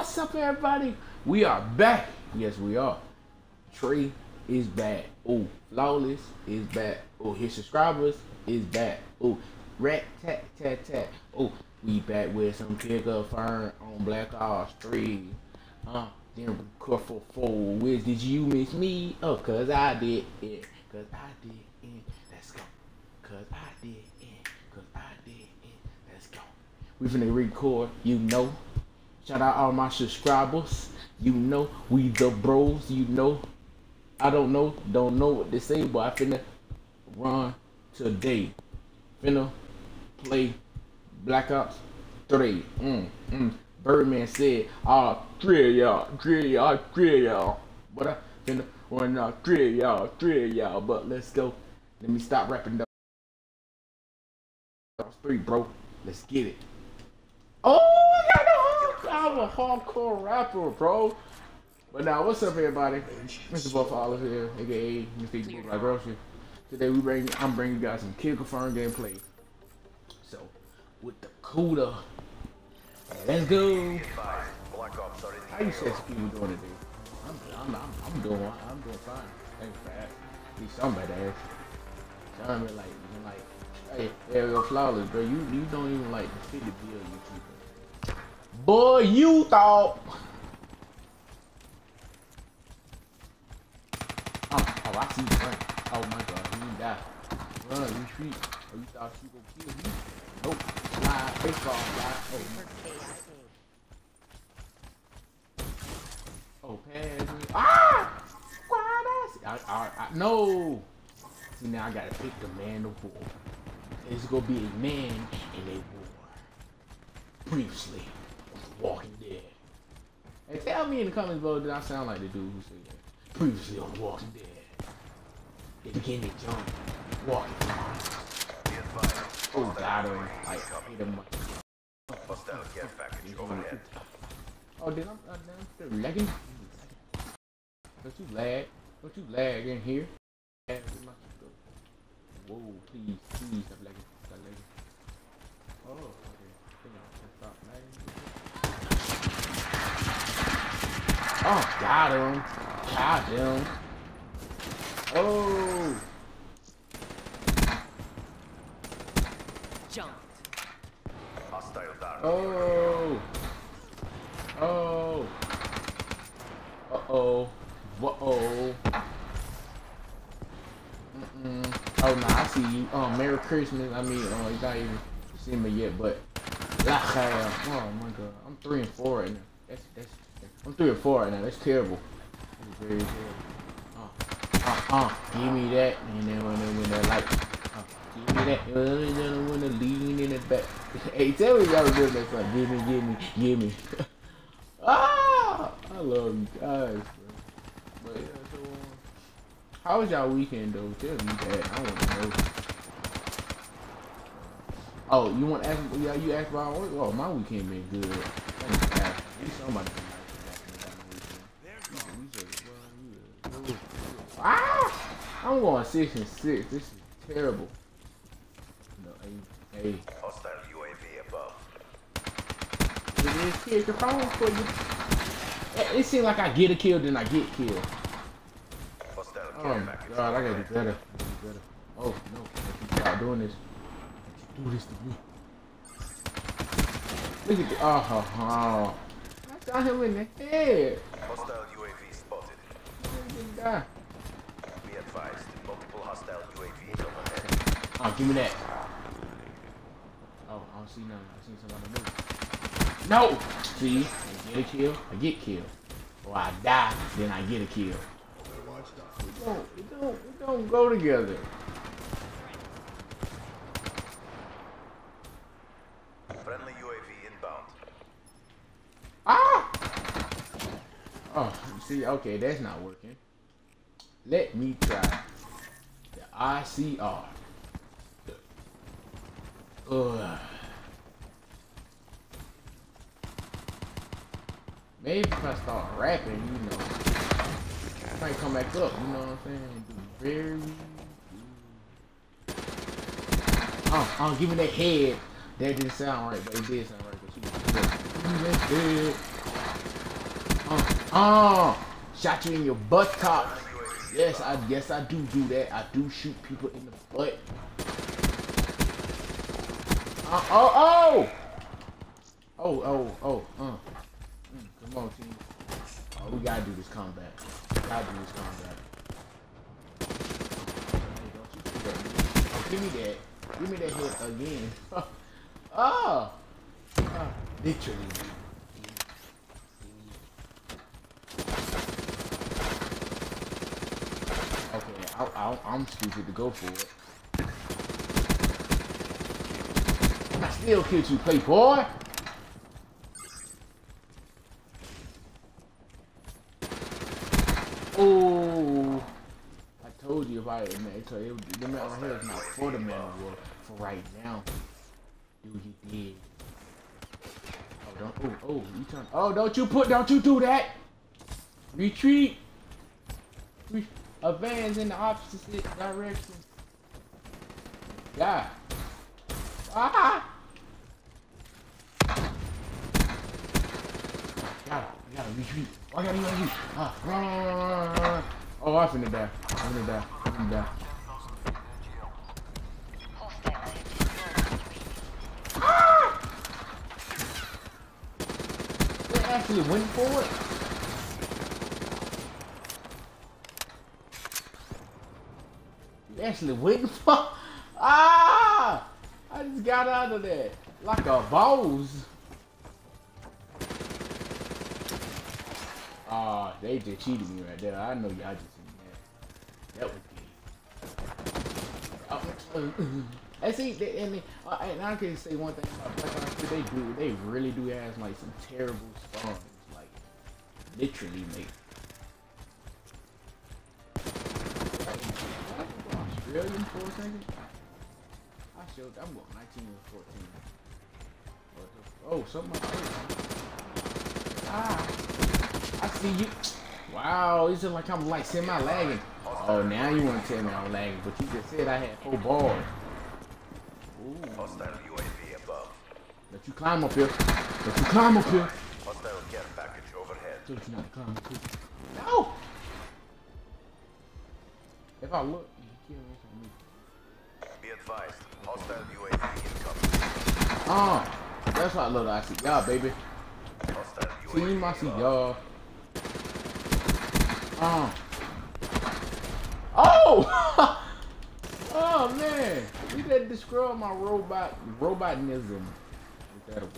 What's up, everybody? We are back. Yes, we are. Trey is back. Oh, Flawless is back. Oh, his subscribers is back. Oh, Rat Tat Tat Tat. Oh, we back with some pick up fern on Black Ops 3. Uh, then for four. Wiz, did you miss me? Oh, cause I did. Yeah, cause I did. Yeah. Let's go. Cause I did. Yeah. Cause I did. Yeah. Let's go. We finna record, you know. Shout out all my subscribers. You know, we the bros, you know. I don't know, don't know what to say, but I finna run today. Finna play Black Ops 3. Mm, mm. Birdman said, all three y'all, three y'all, three y'all. But I finna run of y'all, three y'all. But let's go. Let me stop rapping though. Three, bro. Let's get it. Oh, I got the I'm a hardcore rapper, bro. But now, what's up, everybody? Mr. Buff Olive here, aka Mr. Eat Like Grocery. Today, we bring I'm bringing you guys some Kill Confirm gameplay. So, with the Kuda, let's go. How you say people doing today? I'm, I'm, I'm, I'm doing, I'm doing fine. Thanks for asking. Somebody to ask. Somebody like, like, hey, Ariel Flawless, bro. You, you don't even like the city bill you keep. Boy, you thought. Oh, oh, I see you run. Oh my god, didn't die. Run, you street. Oh, you thought she gonna kill me? Nope. Live, baseball, live. Oh, my. Oh, pass me. Ah! Why that's I, I, I, no. See, now I gotta pick the Man-O-War. It's gonna be a man in a war. Previously, Walking Dead. Hey, tell me in the comments below, did I sound like the dude who said that? Previously on Walking Dead. They begin to jump, walking. Oh, got him. Like, hit him. Oh, did I, uh, I'm still lagging? Don't you lag? Don't you lag in here? Whoa, please, please, I'm lagging. Oh, okay. Stop lagging. Oh, got him. Got him. Oh. Jumped. Oh. Oh. Uh-oh. Whoa. Mm-mm. Oh, no, I see you. Oh, Merry Christmas. I mean, oh, you not even seen me yet, but... Ah, oh, my God. I'm 3 and 4 right now. That's, that's, I'm 3 and 4 right now. That's terrible. That's very terrible. Uh, uh, give me that, and then when, when that like, uh, give me that, and then when the lean in the back. hey, tell me y'all doing that song. Give me, give me, give me. ah, I love you guys, bro. But yeah, so um, how was y'all weekend though? Tell me that. I want to know. Oh, you want to ask? Yeah, you asked about. Oh, my weekend been good. Thanks. Somebody. Ah! I'm going six and six. This is terrible. No, hey, hey. Hostile UAV above. It is kill the phone for you. It, it seems like I get a kill, then I get killed. Hostile Oh my god, I gotta do better. I gotta do better. Oh no, don't stop doing this. Don't you do this to me. Look at the oh, oh, oh. I shot him in the head. Hostile UAV spotted. He didn't die. Be advised, multiple hostile UAVs overhead. Oh, give me that. Oh, I don't see nothing. I see somebody move. No! See? I get a kill, I get killed. Or I die, then I get a kill. It don't, it don't, it don't go together. Friendly UAV inbound. Ah! Oh, see, okay, that's not working. Let me try the ICR. Maybe if I start rapping, you know, I might come back up, you know what I'm saying? Do very. Oh, oh, give me that head. That didn't sound right, but it did sound right. But she was good. Uh, uh, shot you in your butt cock. Yes, I yes I do do that. I do shoot people in the butt. Uh, oh oh. Oh oh oh. Uh. Mm, come on, team. Oh, we gotta do this combat. We gotta do this combat. Oh, give me that. Give me that hit again. oh. Uh, literally. Okay, I, I, I'm stupid to go for it. I still killed you, playboy. Oh, I told you if I man, so it, the metal here is not for the metal war for right now. Dude, you did? Oh, don't. Oh, oh, you turn. Oh, don't you put? Don't you do that? Retreat. Re advance in the opposite direction. Yeah. Ah. Gotta, gotta retreat. I gotta retreat. Ah, run, run, run. Oh, I'm finna die. I'm finna die. I'm finna die. Ah! They actually went for it. You actually went for Ah! I just got out of there like a boss. Ah, they just cheated me right there. I know y'all just that. That was good. Oh, and see, they, and, they, uh, and I can say one thing about Black Ops 2, they do, they really do have like some terrible spawns, like literally make. Australian for a second. I showed. I'm going 19 and 14. Oh, something. See you. Wow, it's just like I'm like semi lagging. Oh, now you want to tell me I'm lagging, but you just said I had four bars. Ooh. Hostile UAV above. Let you climb up here. Let you climb up here. Hostile care package overhead. So you not climb up here. No! If I look, you kill me. Be advised. Hostile UAV incoming. Ah, that's why I love the I see y'all, baby. Hostile UAV Team, I see y'all. Ah. Oh! oh man, you did destroy my robot robotism. Is that a word?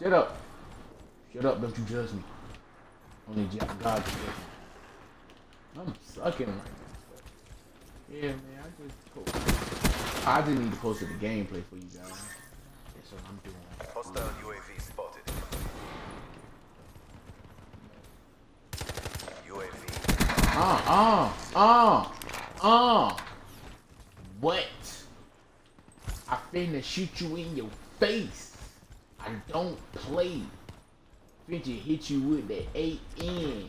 Shut up. Shut up, don't you judge me. Only God can judge me. I'm sucking right now. Yeah, man, I just post. I just need to post the gameplay for you guys. That's what I'm doing. Hostile UAV spotted. Uh, uh, uh, uh. What? I finna shoot you in your face. I don't play. Finna hit you with the 8N.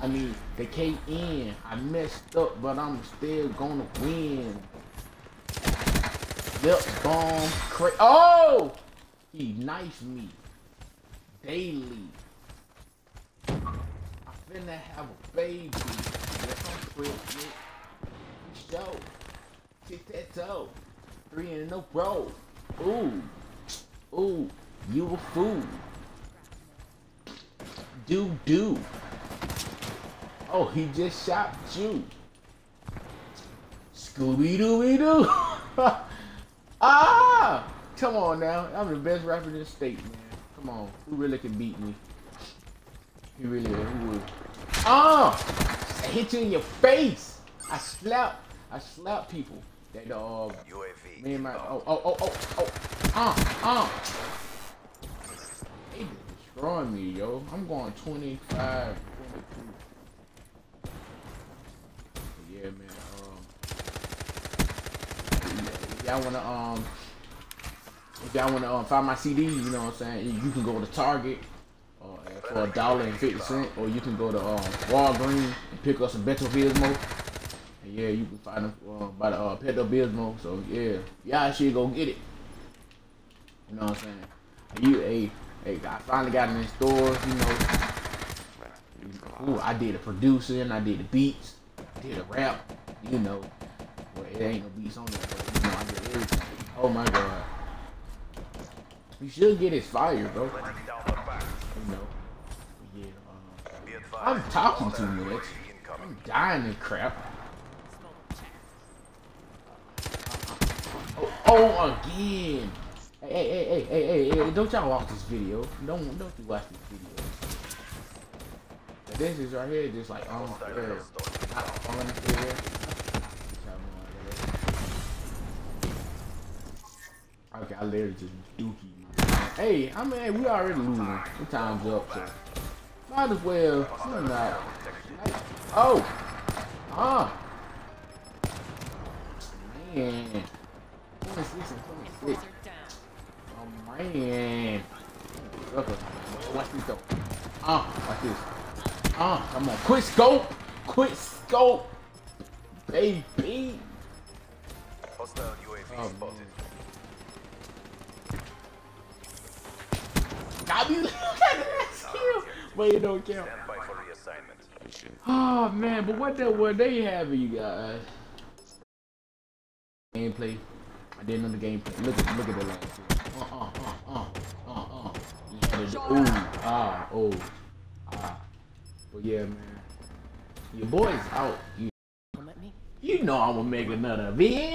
I mean, the KN. I messed up, but I'm still gonna win. Lip bomb. Cra- oh! He knifed me. Daily. Finna have a baby. Yes, I'm pregnant. Show. Tic tac toe. Three and a bro. Ooh. Ooh. You a fool. Do do. Oh, he just shot you. Scooby Dooby Doo. ah! Come on now. I'm the best rapper in the state, man. Come on. Who really can beat me? He really who would. Ah! I hit you in your face. I slap. I slap people. That uh UAV. me and my oh oh oh oh oh ah ah. They destroying me, yo. I'm going 25, 22. Yeah, man. Um, y'all wanna um, if y'all wanna um, find my CD, you know what I'm saying, you can go to Target for a dollar and fifty cent, or you can go to um, Walgreens and pick up some Beto Bismo. And yeah, you can find them uh, by the uh, Bismo. So yeah, y'all should go get it. You know what I'm saying? You a Hey, I finally got it in stores, you know. Ooh, I did the producing, I did the beats, I did the rap, you know. Well, it ain't no beats on there, but you know, I did everything. Oh my god. You should get his fire, bro. Letting down the back. You know. Yeah, uh, Be advised. I'm talking too hostile much. I'm dying in crap. Oh, oh, again. Hey, hey, hey, hey, hey, hey, don't y'all watch this video. Don't, don't you watch this video. This is right here, just like oh, on Hostile fair. hostile. Not on. Okay, I literally just dookie. Hey, I mean, we already losing. The time's up, so might as well. Not. Oh, ah, man. 26 and 26. Oh man. Watch this though. Ah, watch this. Ah, come on. Quick scope. Quick scope. Baby. Hostile UAV Oh, spotted. Got me. Look at that skill. But it don't count. Stand by for reassignment. Oh man, but what that what they have you guys? Gameplay. I didn't know the gameplay. Look at look at the last one. Uh uh uh uh uh uh. You had to do- Ooh ah oh ah. But yeah, man. Your boy's out. You, you know I'm gonna make another vid.